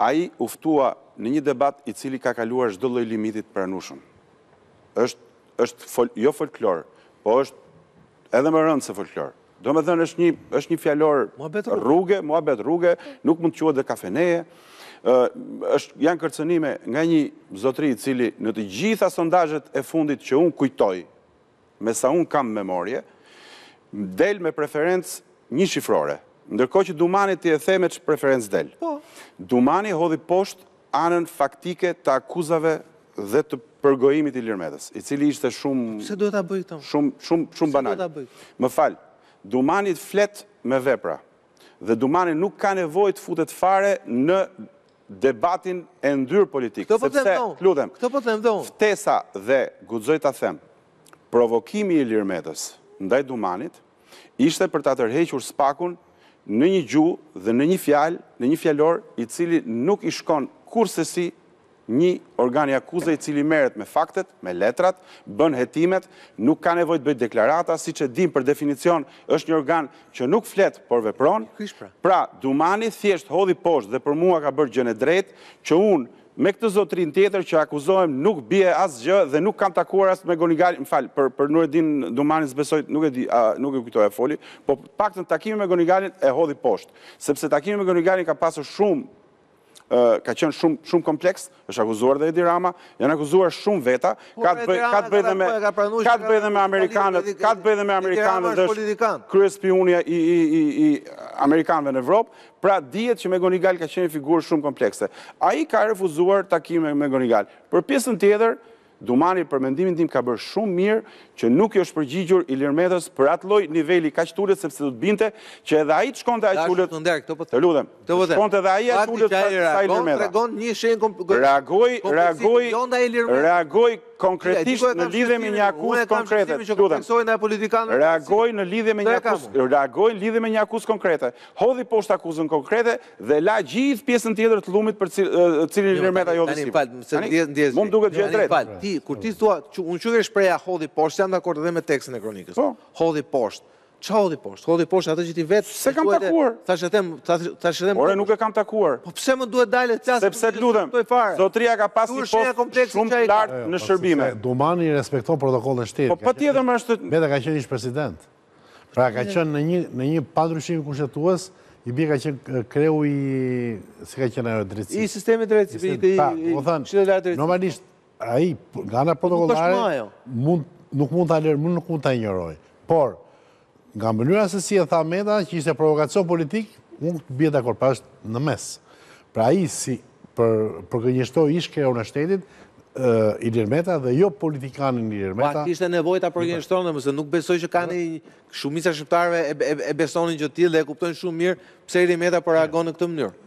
Ai u ftua në një debat i cili ka kaluar çdo lloj limiti të pranueshëm. Është është fol jo folklor, po është edhe më rëndë se folklor. Domethënë është një është një fjalor rruge, muhabet rruge, nuk mund të quhet dhe kafeneje. Ë është janë kërcënime nga një zotëri i cili në të gjitha sondazhet e fundit që unë kujtoj, me sa unë kam memorje, del me preferencë njëshifrore. Ndërkohë që Dumani ti e the me ç'preferencë del. Po. Dumani hodhi poshtë anën faktike të akuzave dhe të përgojimit Ilir Metës, i cili ishte shumë... Po pse duhet ta bëjë këto? Shumë, shumë, shumë banal. Pse duhet ta bëjë këto? Më fal, Dumani flet me vepra. Dhe Dumani nuk ka nevojë të futet fare në debatin e ndyrë politik, të lutem, ftesa dhe, guxoj ta them, provokimi i Ilir Metës ndaj Dumanit ishte për ta tërhequr SPAK-un në një gjuhë dhe në një fjalë, në një fjalor i cili nuk i shkon kurrsesi një organi akuze i cili merret me faktet, me letrat, bën hetimet, nuk ka nevojë të bëjë deklarata, siç e dimë për definicion është një organ që nuk flet por vepron, pra Dumani thjesht hodhi poshtë dhe për mua ka bërë gjënë e drejtë, që unë me këtë zotërinë tjetër që akuzohem nuk bie asgjë dhe nuk kam takuar as McGonigalin, më fal, për për Nuredin Dumanin s'besoj, nuk e di, a nuk e kujtoj a foli, po të paktën takimin me McGonigalin e hodhi poshtë, sepse takimi me McGonigalin ka pasur shumë ka qenë shumë shumë kompleks, është akuzuar dhe Edi Rama, janë akuzuar shumë veta, ka të bëjë ka të bëjë dhe me ka të bëjë dhe me amerikanët, ka të bëjë dhe me amerikanët dhe është kryespiuni i i i i amerikanëve në Evropë, pra dihet që McGonigal ka qenë figurë shumë komplekse. Ai ka refuzuar takimin me McGonigal. Për pjesën tjetër, Dumani për mendimin tim ka bërë shumë mirë që nuk i është përgjigjur Ilir Metës për atë lloj niveli kaq të ulët sepse do të binte që edhe ai të shkonte aq të ulët. Të lutem. Të shkonte edhe ai aq të ulët sa Ilir Meta. Reagoi, reagoi, reagoi konkretisht në lidhje me një akuzë konkrete. Të lutem. Reagoi në lidhje me një akuzë, reagoi në lidhje me një akuzë konkrete. Hodhi poshtë akuzën konkrete Dhe la gjithë pjesën tjetër të llumit për të cilin Ilir Meta i hodhi sipër. Tani më fal, se ndjesni. Mua më duket gjë e drejtë. Tani më fal, ti kur ti thua, unë siç u shpreha hodhi poshtë, jam dakord edhe me tekstin e kronikës. Po. Hodhi poshtë. Çfarë hodhi poshtë? Hodhi poshtë atë që ti vetë. S'e kam takuar. Tash e them, tash e them. Ore nuk e kam takuar. Po pse më duhet dalë të flas? Sepse të lutem. Zotria ka pas një post shumë të lartë në shërbime. Dumani i respekton protokollin e shtetit. Po patjetër më është. Meta ka qenë ish-president. Pra ka qenë në një, në një pandryshim kushtetues, i bie ka qenë kreu i, si ka qenë ajo drejtësi. I sistemi drejtësi, i, i, i, po drejtësi. Normalisht, ai, nga nga ana protokollare, mund, nuk mund të alërë, mund nuk mund ta injorojë. Por, nga mënyra se si e tha Meta, që ishte provokacion politik, unë bie dakord, pra është në mes. Pra ai, si, Përgënjeshtroi ish kreun e shtetit, Ilir Meta dhe jo politikanin Ilir Meta. Pa ishte nevoja ta përgënjeshtronte dhe mua s'e, nuk besoj që, them, shumica shqiptarëve e besonin gjë të tillë dhe e kuptojnë shumë mirë pse Ilir Meta po reagon në këtë mënyrë.